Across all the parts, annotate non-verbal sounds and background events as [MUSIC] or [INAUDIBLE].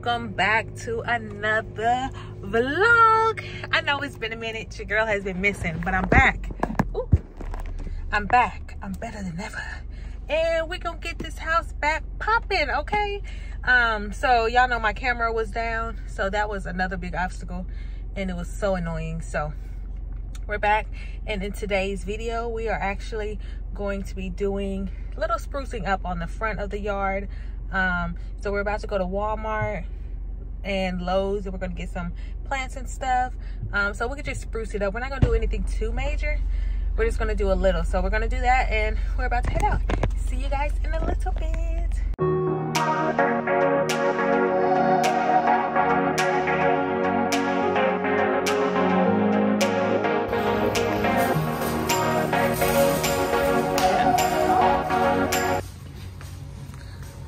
welcome back to another vlog. I know it's been a minute. Your girl has been missing but i'm back. Ooh, i'm back. I'm better than ever. And we're gonna get this house back popping okay? Um so y'all know my camera was down so that was another big obstacle and it was so annoying so we're back and in today's video we are actually going to be doing a little sprucing up on the front of the yard. Um, so we're about to go to walmart and Lowe's and we're going to get some plants and stuff. Um, so we can just spruce it up. We're not going to do anything too major. We're just going to do a little. So we're going to do that and we're about to head out. See you guys in a little bit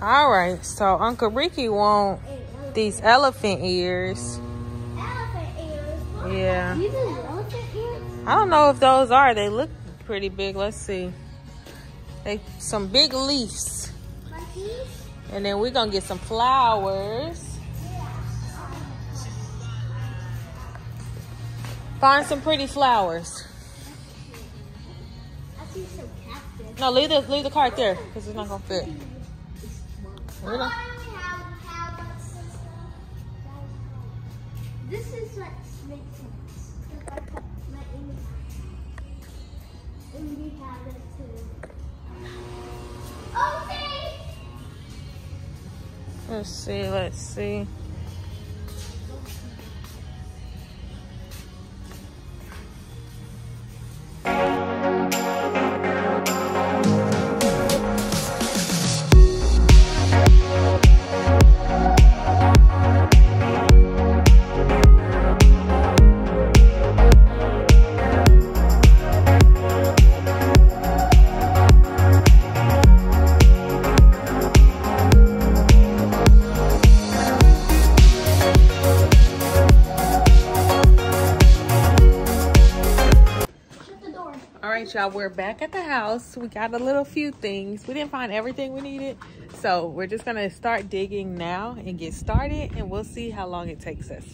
all right so uncle ricky want these elephant ears Elephant ears. Yeah. Elephant ears? I don't know if those are. They look pretty big. Let's see. They some big leaves. Like? And then we're gonna get some flowers. Find some pretty flowers. Some. No, leave the leave the cart there because it's not gonna fit. We're Oh, I only have, have this? This is like snake sense. If I put my. And we have it too. Okay! Let's see. Let's see. Y'all, we're back at the house. We got a little few things. We didn't find everything we needed. So we're just gonna start digging now and get started and we'll see how long it takes us.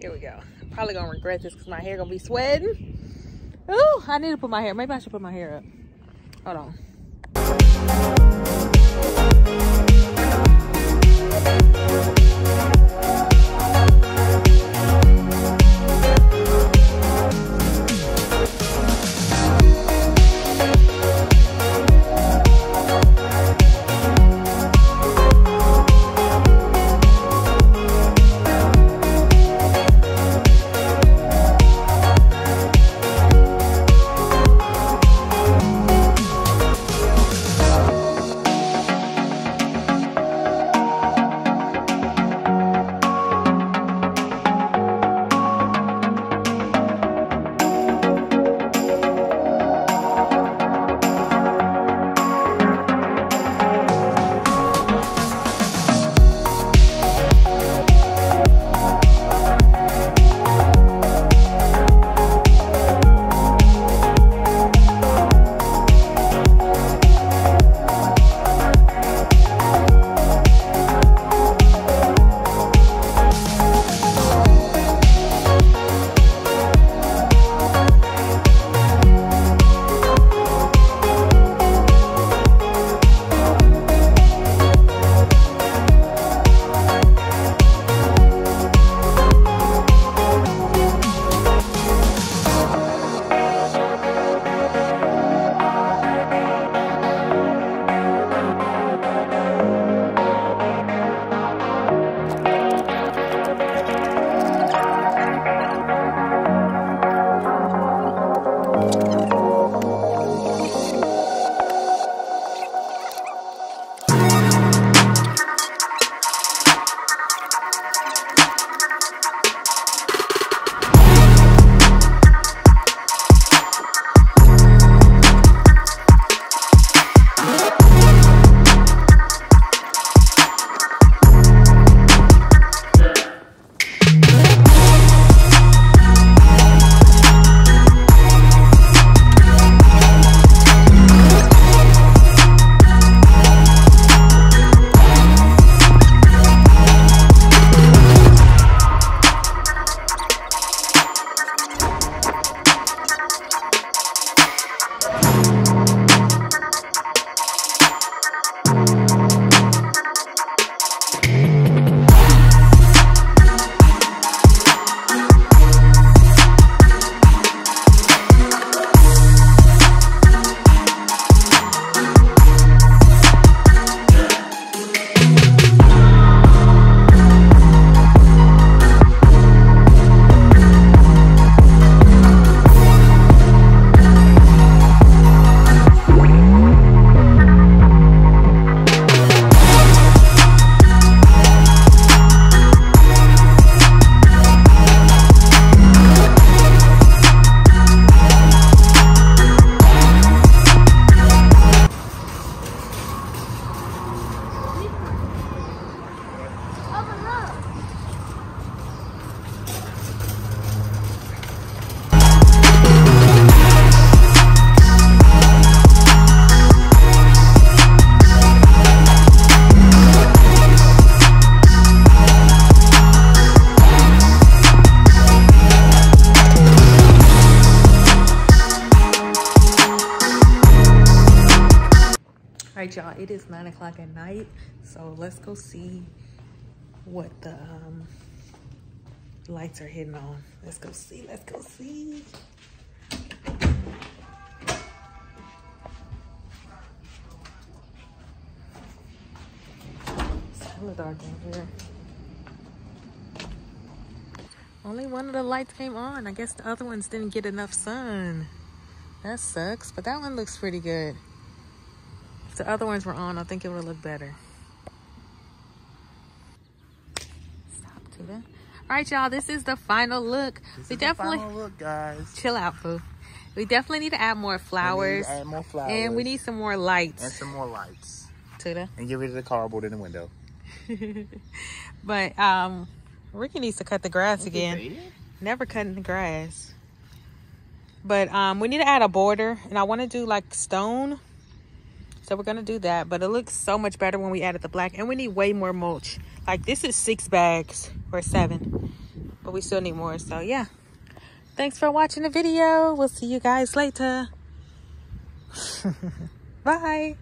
Here we go. Probably gonna regret this because my hair gonna be sweating. Ooh, I need to put my hair. Maybe I should put my hair up. Hold on. Right, y'all, it is nine o'clock at night. So let's go see what the um, lights are hitting on. Let's go see, let's go see. It's hella dark out here. Only one of the lights came on. I guess the other ones didn't get enough sun. That sucks, but that one looks pretty good. The other ones were on, I think it would look better. Stop, Tuda. All right, y'all, this is the final look. This we is the definitely final look, guys. chill out, boo. We definitely need to add more We need to flowers, add more flowers. and we need some more lights. and some more lights. Tuda. And get rid of the cardboard in the window. [LAUGHS] But um, Ricky needs to cut the grass again. Never cutting the grass. But um, we need to add a border, and I want to do like stone. So we're gonna do that. But it looks so much better when we added the black, and we need way more mulch. Like this is six bags or seven, but we still need more. So yeah. Thanks for watching the video. We'll see you guys later. [LAUGHS] Bye.